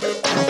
Thank you.